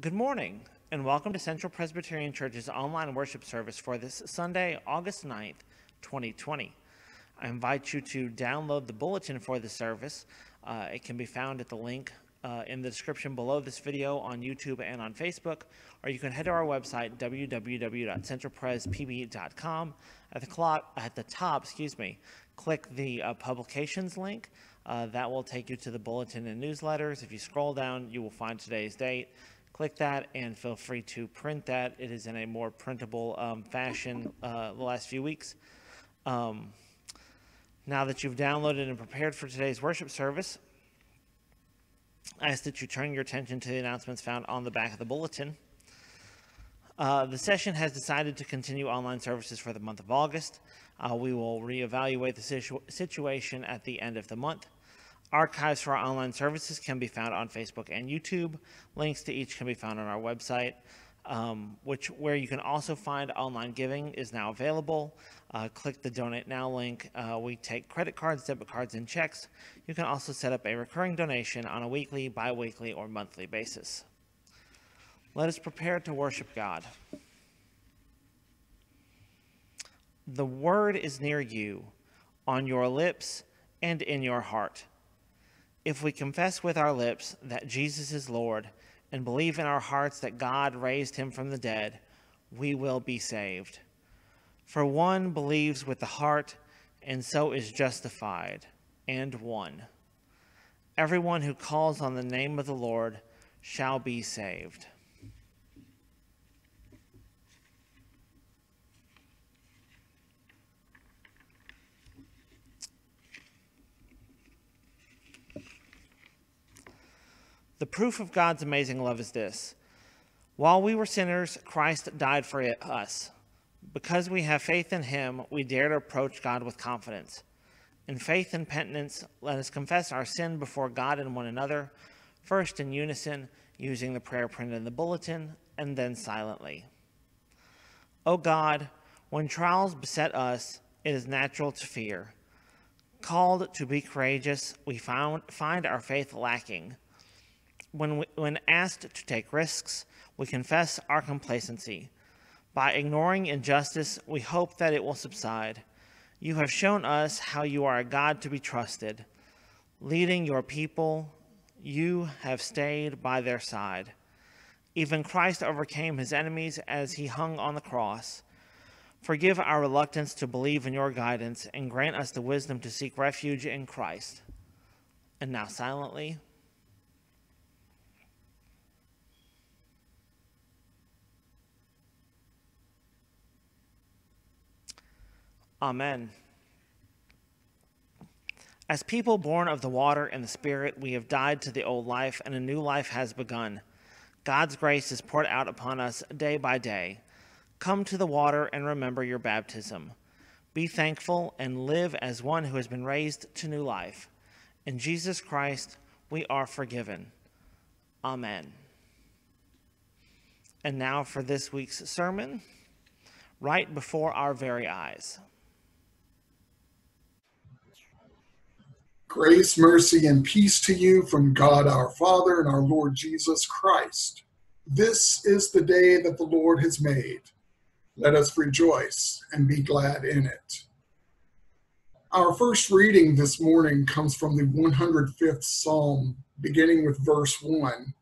Good morning, and welcome to Central Presbyterian Church's online worship service for this Sunday, August 9th, 2020. I invite you to download the bulletin for the service. Uh, it can be found at the link uh, in the description below this video on YouTube and on Facebook, or you can head to our website, www.centralprespb.com. At the, clock, at the top, excuse me, click the uh, publications link. Uh, that will take you to the bulletin and newsletters. If you scroll down, you will find today's date click that and feel free to print that. It is in a more printable um, fashion uh, the last few weeks. Um, now that you've downloaded and prepared for today's worship service, I ask that you turn your attention to the announcements found on the back of the bulletin. Uh, the session has decided to continue online services for the month of August. Uh, we will reevaluate the situ situation at the end of the month. Archives for our online services can be found on Facebook and YouTube. Links to each can be found on our website, um, which where you can also find online giving is now available. Uh, click the Donate Now link. Uh, we take credit cards, debit cards, and checks. You can also set up a recurring donation on a weekly, bi-weekly, or monthly basis. Let us prepare to worship God. The word is near you, on your lips and in your heart. If we confess with our lips that Jesus is Lord and believe in our hearts that God raised him from the dead, we will be saved. For one believes with the heart and so is justified, and one. Everyone who calls on the name of the Lord shall be saved. The proof of God's amazing love is this. While we were sinners, Christ died for us. Because we have faith in him, we dare to approach God with confidence. In faith and penitence, let us confess our sin before God and one another, first in unison, using the prayer printed in the bulletin, and then silently. O God, when trials beset us, it is natural to fear. Called to be courageous, we found, find our faith lacking. When, we, when asked to take risks, we confess our complacency. By ignoring injustice, we hope that it will subside. You have shown us how you are a God to be trusted. Leading your people, you have stayed by their side. Even Christ overcame his enemies as he hung on the cross. Forgive our reluctance to believe in your guidance and grant us the wisdom to seek refuge in Christ. And now, silently, Amen. As people born of the water and the Spirit, we have died to the old life, and a new life has begun. God's grace is poured out upon us day by day. Come to the water and remember your baptism. Be thankful and live as one who has been raised to new life. In Jesus Christ, we are forgiven. Amen. And now for this week's sermon, right before our very eyes. Grace, mercy, and peace to you from God our Father and our Lord Jesus Christ. This is the day that the Lord has made. Let us rejoice and be glad in it. Our first reading this morning comes from the 105th Psalm, beginning with verse 1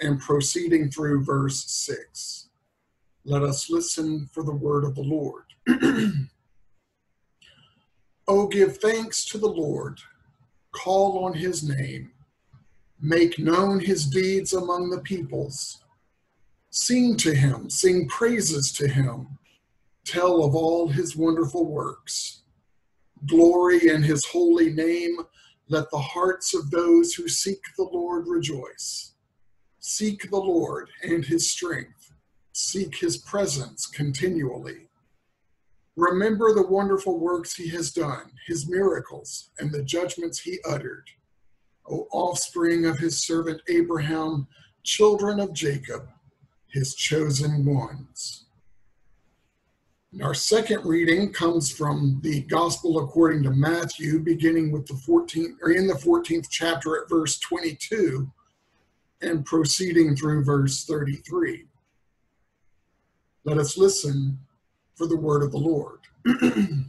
and proceeding through verse 6. Let us listen for the word of the Lord. oh, give thanks to the Lord call on his name, make known his deeds among the peoples. Sing to him, sing praises to him, tell of all his wonderful works. Glory in his holy name, let the hearts of those who seek the Lord rejoice. Seek the Lord and his strength, seek his presence continually. Remember the wonderful works he has done, his miracles, and the judgments he uttered. O offspring of his servant Abraham, children of Jacob, his chosen ones. And our second reading comes from the Gospel according to Matthew, beginning with the 14th, or in the 14th chapter at verse 22. and proceeding through verse 33. Let us listen for the word of the Lord.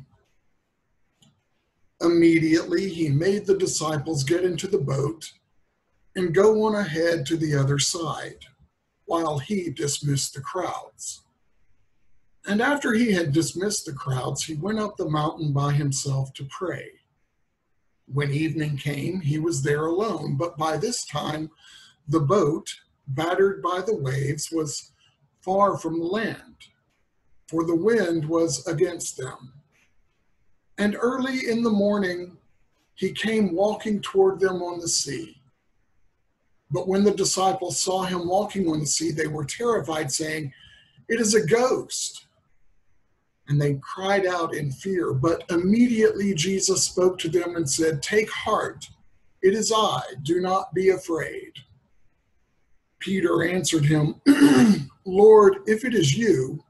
Immediately he made the disciples get into the boat and go on ahead to the other side, while he dismissed the crowds. And after he had dismissed the crowds, he went up the mountain by himself to pray. When evening came, he was there alone, but by this time the boat, battered by the waves, was far from the land, for the wind was against them. And early in the morning, he came walking toward them on the sea. But when the disciples saw him walking on the sea, they were terrified, saying, It is a ghost. And they cried out in fear. But immediately Jesus spoke to them and said, Take heart, it is I, do not be afraid. Peter answered him, Lord, if it is you,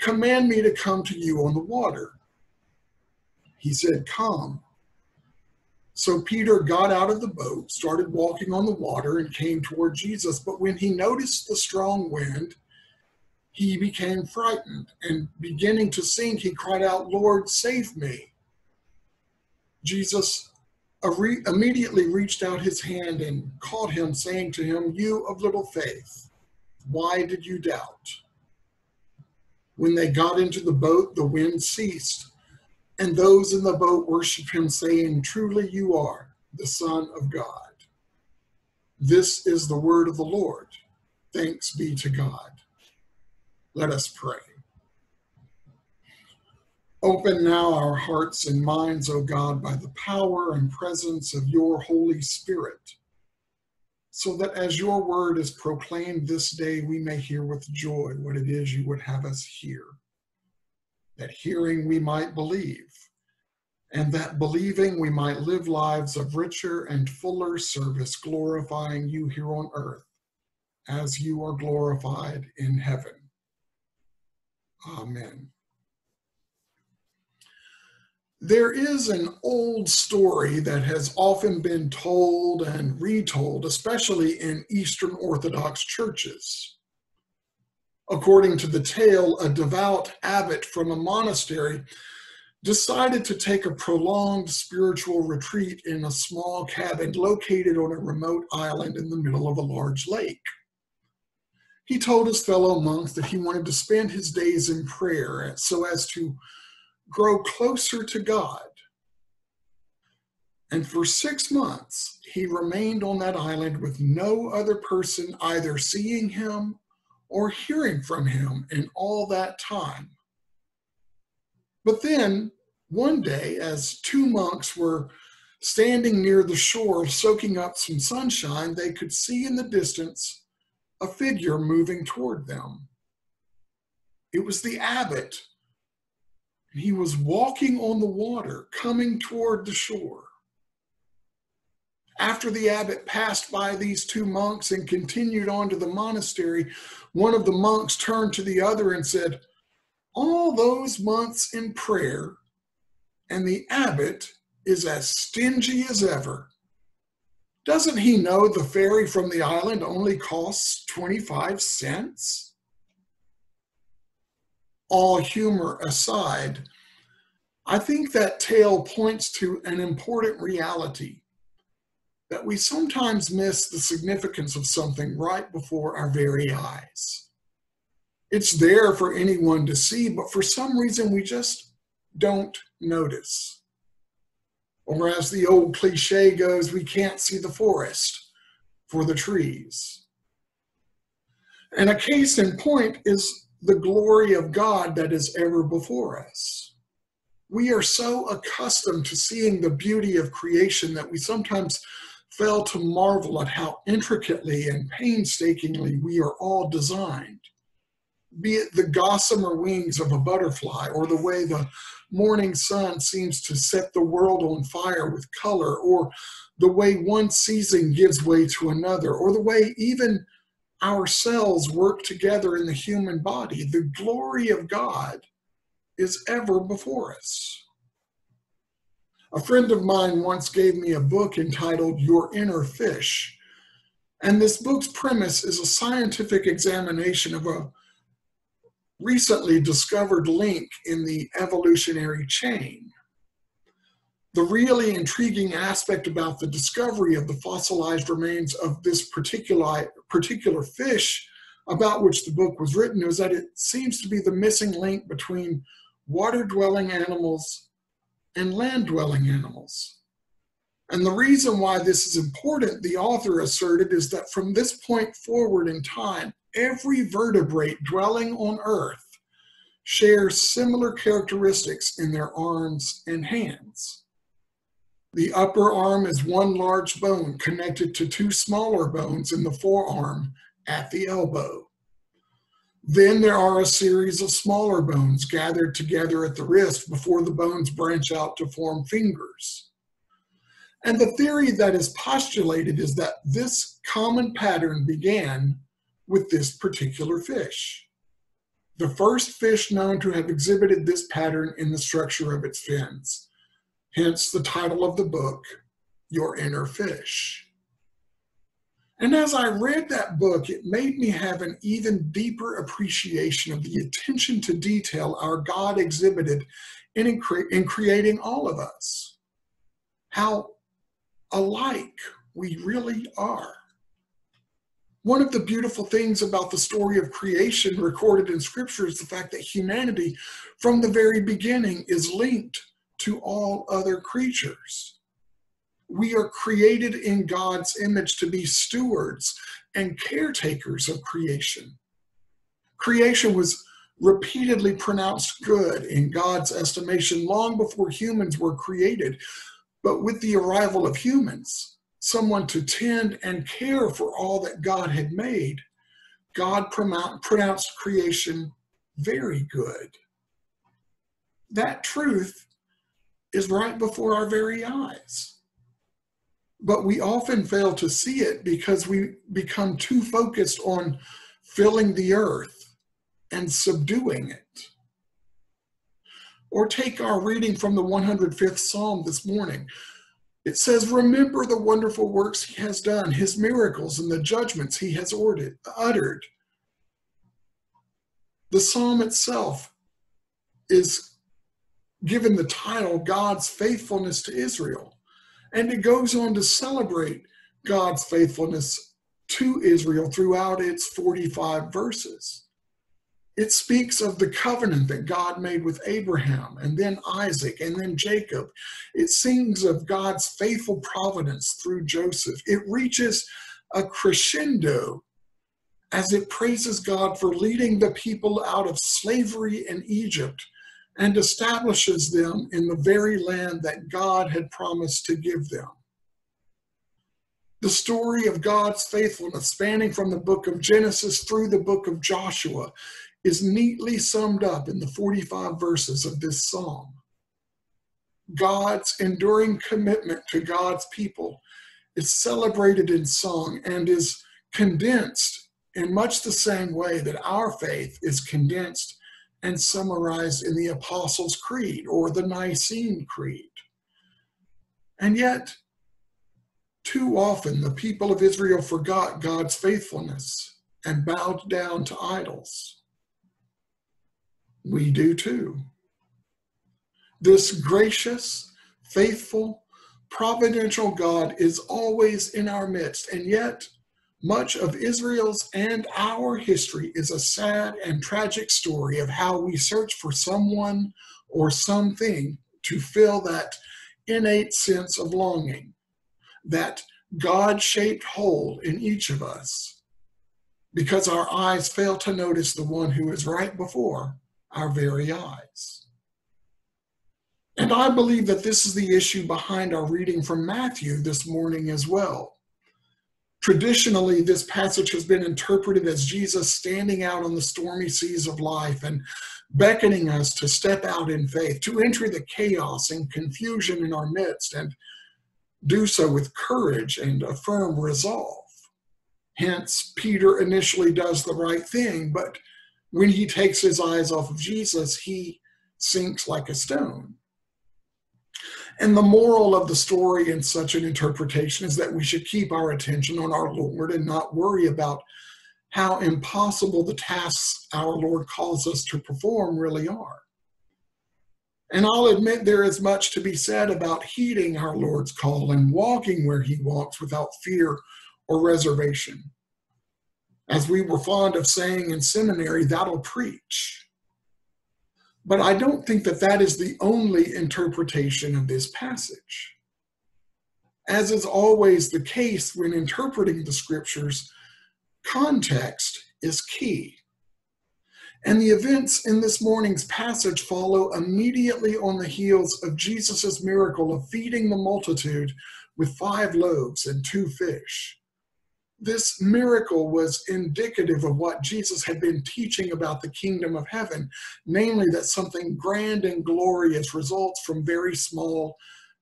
command me to come to you on the water. He said, Come. So Peter got out of the boat, started walking on the water, and came toward Jesus. But when he noticed the strong wind, he became frightened and beginning to sink, he cried out, Lord, save me. Jesus immediately reached out his hand and caught him, saying to him, You of little faith, why did you doubt? When they got into the boat, the wind ceased and those in the boat worshiped him, saying, Truly you are the Son of God. This is the word of the Lord. Thanks be to God. Let us pray. Open now our hearts and minds, O God, by the power and presence of your Holy Spirit, so that as your word is proclaimed this day, we may hear with joy what it is you would have us hear that hearing we might believe, and that believing we might live lives of richer and fuller service, glorifying you here on earth as you are glorified in heaven. Amen. There is an old story that has often been told and retold, especially in Eastern Orthodox churches. According to the tale, a devout abbot from a monastery decided to take a prolonged spiritual retreat in a small cabin located on a remote island in the middle of a large lake. He told his fellow monks that he wanted to spend his days in prayer so as to grow closer to God. And for six months, he remained on that island with no other person either seeing him or hearing from him in all that time. But then, one day, as two monks were standing near the shore soaking up some sunshine, they could see in the distance a figure moving toward them. It was the abbot. He was walking on the water, coming toward the shore. After the abbot passed by these two monks and continued on to the monastery, one of the monks turned to the other and said, All those months in prayer, and the abbot is as stingy as ever. Doesn't he know the ferry from the island only costs 25 cents? All humor aside, I think that tale points to an important reality that we sometimes miss the significance of something right before our very eyes. It's there for anyone to see, but for some reason we just don't notice. Or as the old cliche goes, we can't see the forest for the trees. And a case in point is the glory of God that is ever before us. We are so accustomed to seeing the beauty of creation that we sometimes fail to marvel at how intricately and painstakingly we are all designed. Be it the gossamer wings of a butterfly, or the way the morning sun seems to set the world on fire with color, or the way one season gives way to another, or the way even our cells work together in the human body, the glory of God is ever before us. A friend of mine once gave me a book entitled Your Inner Fish, And this book's premise is a scientific examination of a recently discovered link in the evolutionary chain. The really intriguing aspect about the discovery of the fossilized remains of this particular, particular fish about which the book was written is that it seems to be the missing link between water dwelling animals and land dwelling animals. And the reason why this is important, the author asserted, is that from this point forward in time, every vertebrate dwelling on Earth shares similar characteristics in their arms and hands. The upper arm is one large bone connected to two smaller bones in the forearm at the elbow. Then there are a series of smaller bones gathered together at the wrist before the bones branch out to form fingers. And the theory that is postulated is that this common pattern began with this particular fish. The first fish known to have exhibited this pattern in the structure of its fins. Hence the title of the book, Your Inner Fish. And as I read that book, it made me have an even deeper appreciation of the attention to detail our God exhibited in, in creating all of us. How alike we really are. One of the beautiful things about the story of creation recorded in Scripture is the fact that humanity, from the very beginning, is linked to all other creatures we are created in God's image to be stewards and caretakers of creation. Creation was repeatedly pronounced good in God's estimation long before humans were created. But with the arrival of humans, someone to tend and care for all that God had made, God pronounced creation very good. That truth is right before our very eyes but we often fail to see it because we become too focused on filling the earth and subduing it. Or take our reading from the 105th Psalm this morning. It says, Remember the wonderful works he has done, his miracles, and the judgments he has ordered, uttered. The psalm itself is given the title God's faithfulness to Israel. And it goes on to celebrate God's faithfulness to Israel throughout its 45 verses. It speaks of the covenant that God made with Abraham and then Isaac and then Jacob. It sings of God's faithful providence through Joseph. It reaches a crescendo as it praises God for leading the people out of slavery in Egypt and establishes them in the very land that God had promised to give them. The story of God's faithfulness, spanning from the book of Genesis through the book of Joshua, is neatly summed up in the 45 verses of this psalm. God's enduring commitment to God's people is celebrated in song and is condensed in much the same way that our faith is condensed and summarized in the Apostles' Creed or the Nicene Creed. And yet, too often the people of Israel forgot God's faithfulness and bowed down to idols. We do too. This gracious, faithful, providential God is always in our midst, and yet much of Israel's and our history is a sad and tragic story of how we search for someone or something to fill that innate sense of longing, that God shaped hole in each of us, because our eyes fail to notice the one who is right before our very eyes. And I believe that this is the issue behind our reading from Matthew this morning as well. Traditionally, this passage has been interpreted as Jesus standing out on the stormy seas of life and beckoning us to step out in faith, to enter the chaos and confusion in our midst, and do so with courage and a firm resolve. Hence, Peter initially does the right thing, but when he takes his eyes off of Jesus, he sinks like a stone. And the moral of the story in such an interpretation is that we should keep our attention on our Lord and not worry about how impossible the tasks our Lord calls us to perform really are. And I'll admit there is much to be said about heeding our Lord's call and walking where he walks without fear or reservation. As we were fond of saying in seminary, that'll preach. But I don't think that that is the only interpretation of this passage. As is always the case when interpreting the scriptures, context is key. And the events in this morning's passage follow immediately on the heels of Jesus' miracle of feeding the multitude with five loaves and two fish. This miracle was indicative of what Jesus had been teaching about the kingdom of heaven, namely that something grand and glorious results from very small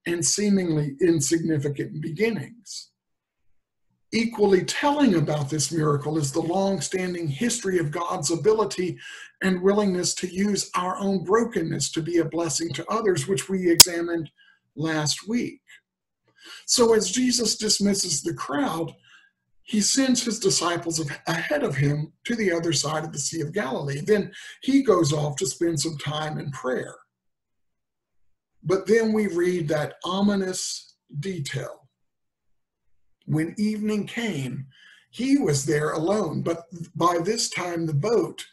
and seemingly insignificant beginnings. Equally telling about this miracle is the long standing history of God's ability and willingness to use our own brokenness to be a blessing to others, which we examined last week. So, as Jesus dismisses the crowd, he sends his disciples ahead of him to the other side of the Sea of Galilee. Then he goes off to spend some time in prayer. But then we read that ominous detail. When evening came, he was there alone, but by this time the boat,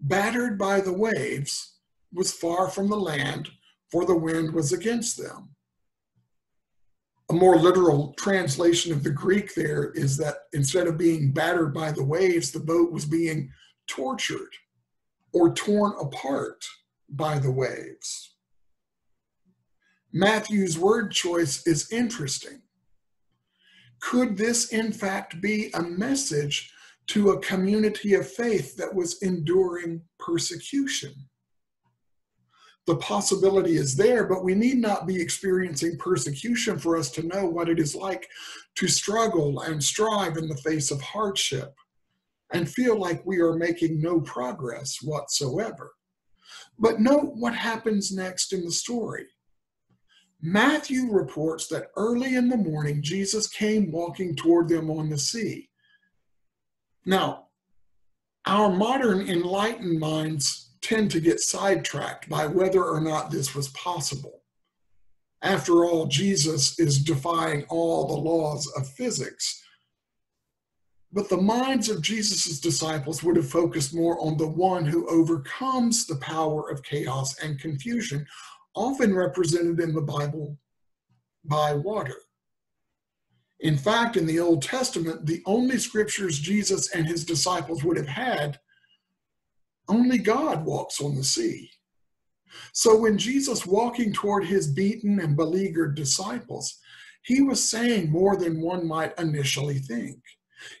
battered by the waves, was far from the land, for the wind was against them a more literal translation of the Greek there is that instead of being battered by the waves, the boat was being tortured or torn apart by the waves. Matthew's word choice is interesting. Could this, in fact, be a message to a community of faith that was enduring persecution? The possibility is there, but we need not be experiencing persecution for us to know what it is like to struggle and strive in the face of hardship and feel like we are making no progress whatsoever. But note what happens next in the story. Matthew reports that early in the morning, Jesus came walking toward them on the sea. Now, our modern enlightened minds tend to get sidetracked by whether or not this was possible. After all, Jesus is defying all the laws of physics. But the minds of Jesus' disciples would have focused more on the one who overcomes the power of chaos and confusion, often represented in the Bible by water. In fact, in the Old Testament, the only scriptures Jesus and his disciples would have had only God walks on the sea. So when Jesus walking toward his beaten and beleaguered disciples, he was saying more than one might initially think.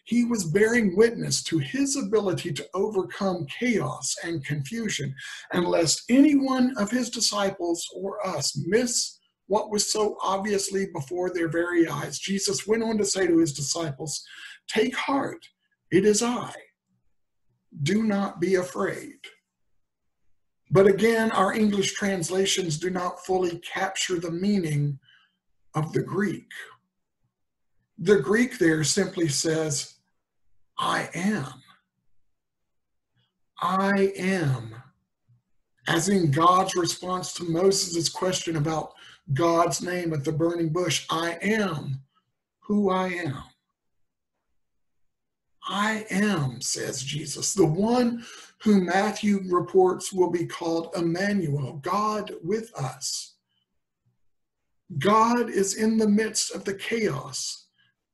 He was bearing witness to his ability to overcome chaos and confusion, and lest any one of his disciples or us miss what was so obviously before their very eyes, Jesus went on to say to his disciples, Take heart, it is I do not be afraid. But again, our English translations do not fully capture the meaning of the Greek. The Greek there simply says, I am. I am. As in God's response to Moses' question about God's name at the burning bush, I am who I am. I am, says Jesus. The one whom Matthew reports will be called Emmanuel, God with us. God is in the midst of the chaos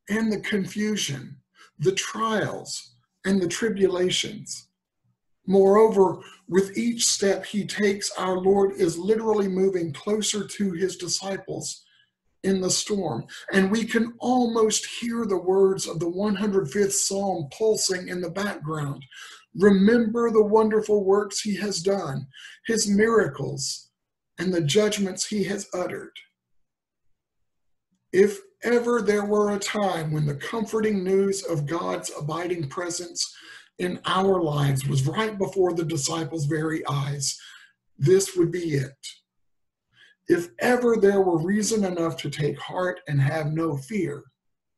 and the confusion, the trials and the tribulations. Moreover, with each step he takes, our Lord is literally moving closer to his disciples in the storm. And we can almost hear the words of the 105th Psalm pulsing in the background. Remember the wonderful works he has done, his miracles, and the judgments he has uttered. If ever there were a time when the comforting news of God's abiding presence in our lives was right before the disciples' very eyes, this would be it. If ever there were reason enough to take heart and have no fear,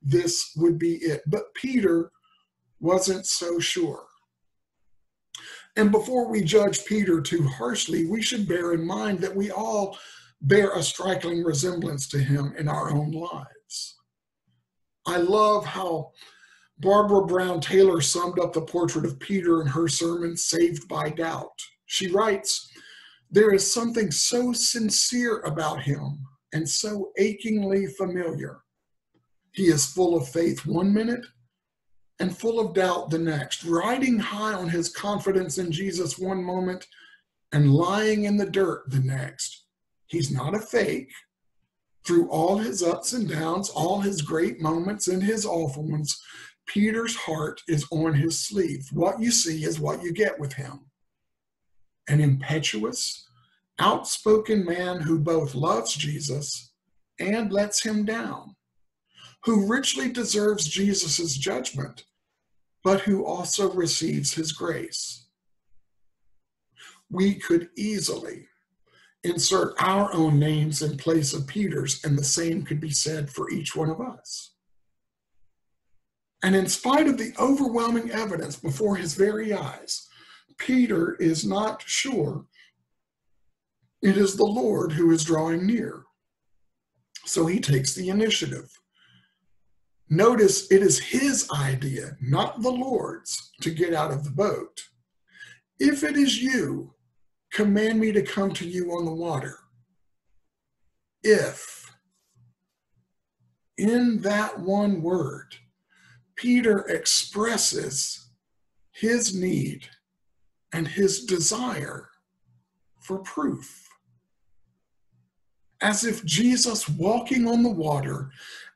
this would be it. But Peter wasn't so sure. And before we judge Peter too harshly, we should bear in mind that we all bear a striking resemblance to him in our own lives. I love how Barbara Brown Taylor summed up the portrait of Peter in her sermon, Saved by Doubt. She writes, There is something so sincere about him and so achingly familiar. He is full of faith one minute and full of doubt the next, riding high on his confidence in Jesus one moment and lying in the dirt the next. He's not a fake. Through all his ups and downs, all his great moments and his awful ones, Peter's heart is on his sleeve. What you see is what you get with him. An impetuous, outspoken man who both loves Jesus and lets him down, who richly deserves Jesus' judgment, but who also receives his grace. We could easily insert our own names in place of Peter's, and the same could be said for each one of us. And in spite of the overwhelming evidence before his very eyes, Peter is not sure it is the Lord who is drawing near. So he takes the initiative. Notice it is his idea, not the Lord's, to get out of the boat. If it is you, command me to come to you on the water. If, in that one word, Peter expresses his need and his desire for proof. As if Jesus walking on the water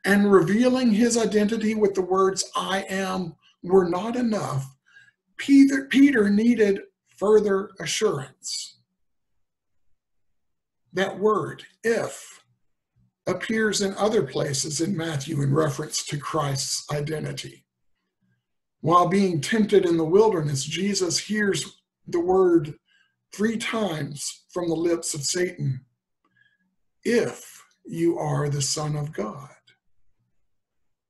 and revealing his identity with the words, I am, were not enough, Peter, Peter needed further assurance. That word, if, appears in other places in Matthew in reference to Christ's identity. While being tempted in the wilderness, Jesus hears the word three times from the lips of Satan If you are the Son of God,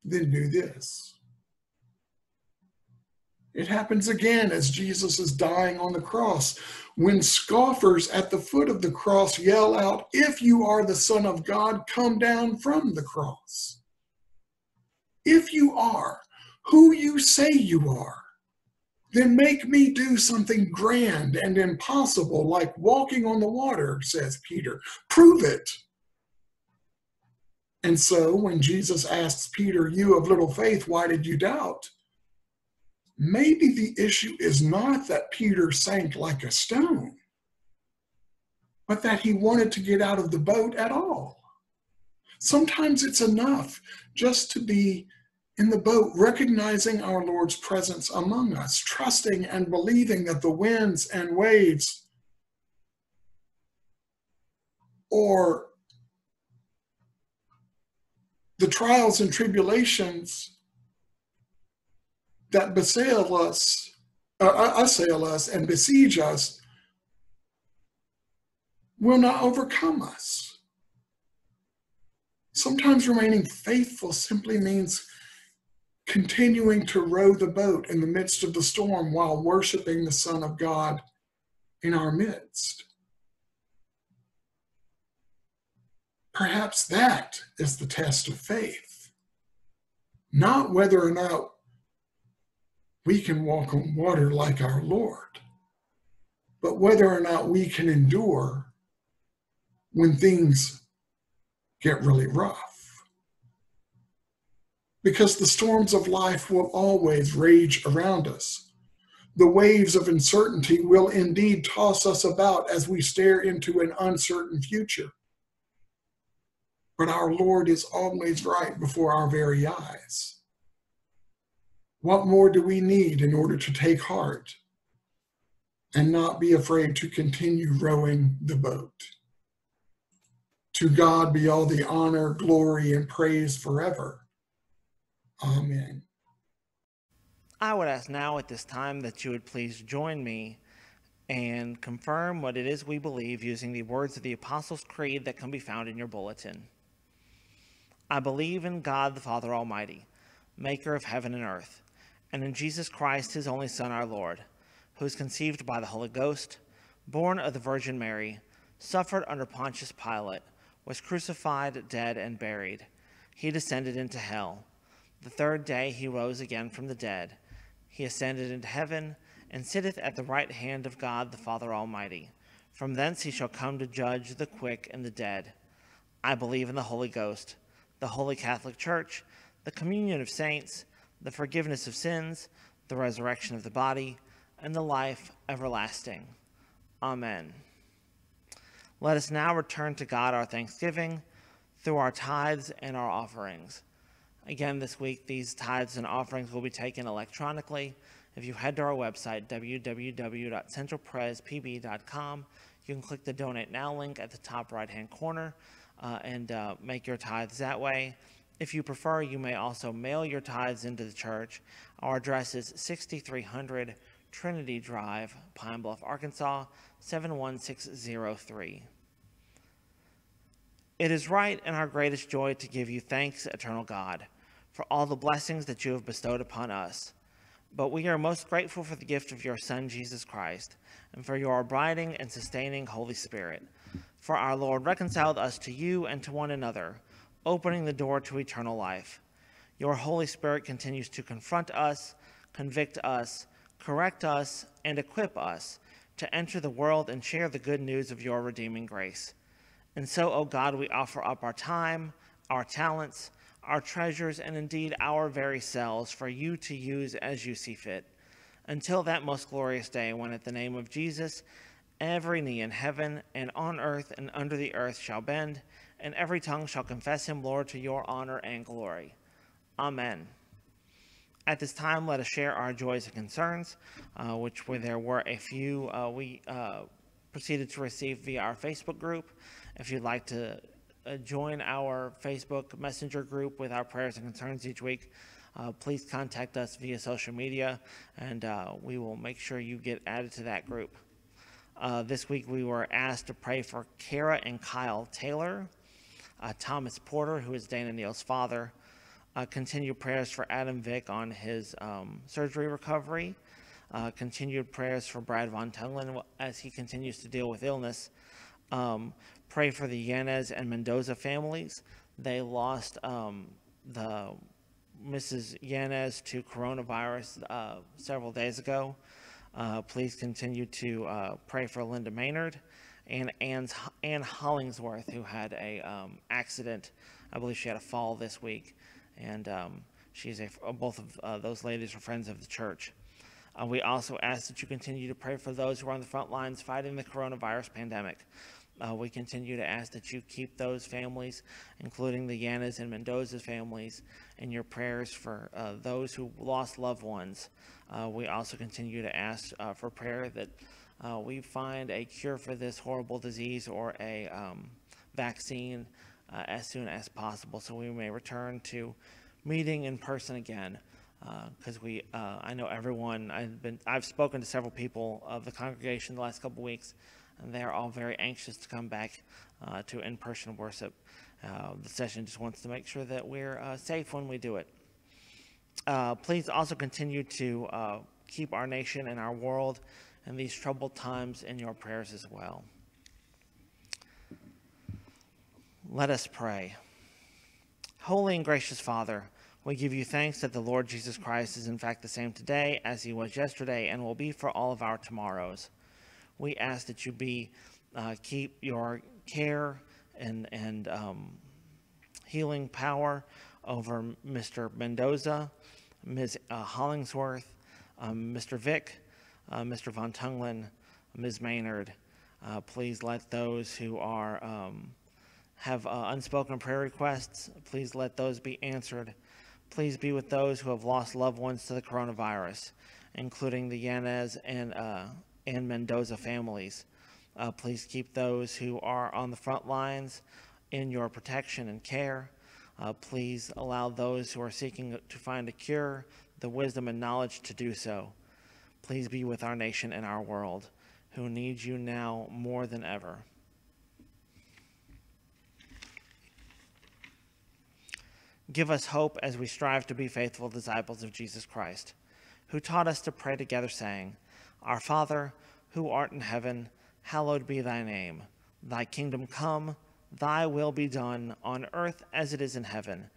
then do this. It happens again as Jesus is dying on the cross when scoffers at the foot of the cross yell out, If you are the Son of God, come down from the cross. If you are who you say you are, then make me do something grand and impossible like walking on the water, says Peter. Prove it. And so when Jesus asks Peter, You of little faith, why did you doubt? Maybe the issue is not that Peter sank like a stone, but that he wanted to get out of the boat at all. Sometimes it's enough just to be in the boat, recognizing our Lord's presence among us, trusting and believing that the winds and waves or the trials and tribulations that besail us, uh, assail us and besiege us will not overcome us. Sometimes remaining faithful simply means continuing to row the boat in the midst of the storm while worshiping the Son of God in our midst. Perhaps that is the test of faith. Not whether or not we can walk on water like our Lord, but whether or not we can endure when things get really rough. Because the storms of life will always rage around us. The waves of uncertainty will indeed toss us about as we stare into an uncertain future. But our Lord is always right before our very eyes. What more do we need in order to take heart and not be afraid to continue rowing the boat? To God be all the honor, glory, and praise forever. Amen. I would ask now at this time that you would please join me and confirm what it is we believe using the words of the Apostles' Creed that can be found in your bulletin. I believe in God the Father Almighty, maker of heaven and earth, and in Jesus Christ, his only Son, our Lord, who was conceived by the Holy Ghost, born of the Virgin Mary, suffered under Pontius Pilate, was crucified, dead, and buried. He descended into hell. The third day he rose again from the dead. He ascended into heaven and sitteth at the right hand of God the Father Almighty. From thence he shall come to judge the quick and the dead. I believe in the Holy Ghost, the Holy Catholic Church, the communion of saints, the forgiveness of sins, the resurrection of the body, and the life everlasting. Amen. Let us now return to God our thanksgiving through our tithes and our offerings. Again, this week, these tithes and offerings will be taken electronically if you head to our website, www.centralprespb.com, you can click the Donate Now link at the top right hand corner uh, and uh, make your tithes that way. If you prefer, you may also mail your tithes into the church. Our address is 6300 Trinity Drive, Pine Bluff, Arkansas 71603. It is right and our greatest joy to give you thanks, eternal God, for all the blessings that you have bestowed upon us. But we are most grateful for the gift of your Son, Jesus Christ, and for your abiding and sustaining Holy Spirit. For our Lord reconciled us to you and to one another, opening the door to eternal life. Your Holy Spirit continues to confront us, convict us, correct us, and equip us to enter the world and share the good news of your redeeming grace. And so, O God, we offer up our time, our talents, our treasures, and indeed our very selves for you to use as you see fit, until that most glorious day when, at the name of Jesus, every knee in heaven and on earth and under the earth shall bend, and every tongue shall confess him Lord to your honor and glory. Amen. At this time, let us share our joys and concerns, uh, which where there were a few uh, we uh, proceeded to receive via our Facebook group. If you'd like to uh, join our Facebook Messenger group with our prayers and concerns each week, uh, please contact us via social media and uh, we will make sure you get added to that group. Uh, this week we were asked to pray for Kara and Kyle Taylor, uh, Thomas Porter, who is Dana Neal's father. Uh, continued prayers for Adam Vick on his um, surgery recovery. Continued prayers for Brad Von Tunglen as he continues to deal with illness. Um, pray for the Yanez and Mendoza families. They lost um, the Mrs. Yanez to coronavirus uh, several days ago. Uh, please continue to uh, pray for Linda Maynard and Ann's, Ann Hollingsworth, who had a um, accident. I believe she had a fall this week, and um, she's a, both of uh, those ladies are friends of the church. Uh, we also ask that you continue to pray for those who are on the front lines fighting the coronavirus pandemic. Uh, we continue to ask that you keep those families, including the Yanez and Mendoza families, in your prayers for uh, those who lost loved ones. Uh, we also continue to ask uh, for prayer that uh, we find a cure for this horrible disease or a um, vaccine uh, as soon as possible so we may return to meeting in person again because we I know everyone I've been I've spoken to several people of the congregation the last couple weeks and they're all very anxious to come back uh, to in-person worship. Uh, the session just wants to make sure that we're uh, safe when we do it. Uh, please also continue to uh, keep our nation and our world in these troubled times in your prayers as well. Let us pray. Holy and gracious Father, we give you thanks that the Lord Jesus Christ is in fact the same today as he was yesterday and will be for all of our tomorrows we ask that you be uh, keep your care and and um, healing power over Mr. Mendoza, Ms. Uh, Hollingsworth, um, Mr. Vick, uh, Mr. Von Tunglen, Ms. Maynard. Uh, please let those who are um, have uh, unspoken prayer requests, please let those be answered. Please be with those who have lost loved ones to the coronavirus, including the Yanez and uh, and Mendoza families. Uh, please keep those who are on the front lines in your protection and care. Uh, please allow those who are seeking to find a cure the wisdom and knowledge to do so. Please be with our nation and our world. who need you now more than ever. Give us hope as we strive to be faithful disciples of Jesus Christ, who taught us to pray together, saying, Our Father, who art in heaven, hallowed be thy name. Thy kingdom come, thy will be done, on earth as it is in heaven.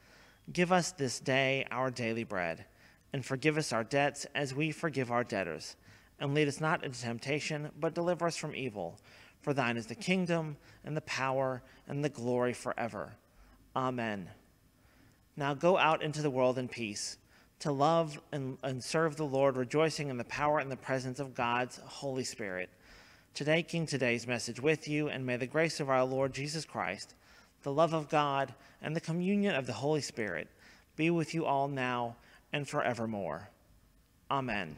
Give us this day our daily bread, and forgive us our debts as we forgive our debtors. And lead us not into temptation, but deliver us from evil. For thine is the kingdom, and the power, and the glory forever. Amen. Now go out into the world in peace, to love and, and serve the Lord, rejoicing in the power and the presence of God's Holy Spirit. Today, King Today's message with you, and may the grace of our Lord Jesus Christ, the love of God, and the communion of the Holy Spirit be with you all now and forevermore. Amen.